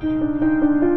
Música